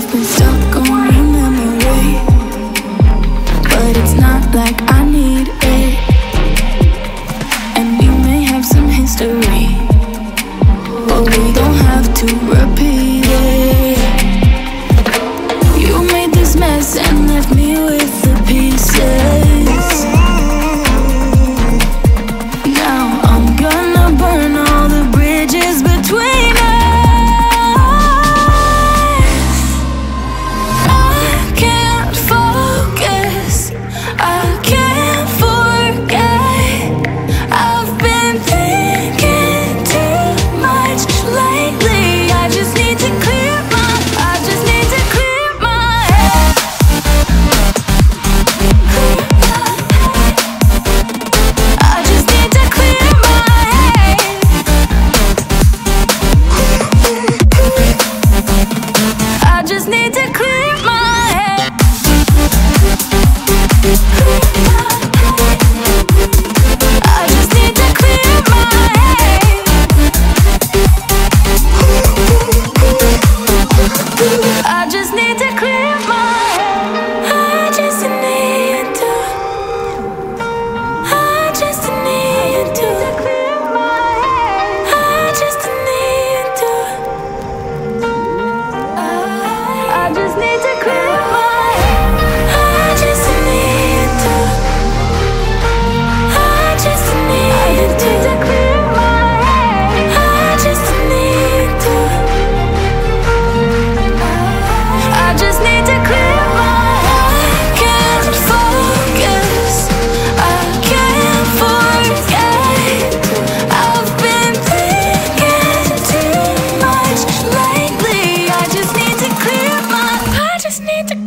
I've been stuck on your memory, but it's not like I need it. And we may have some history, but we don't have to repeat. just need to clear need to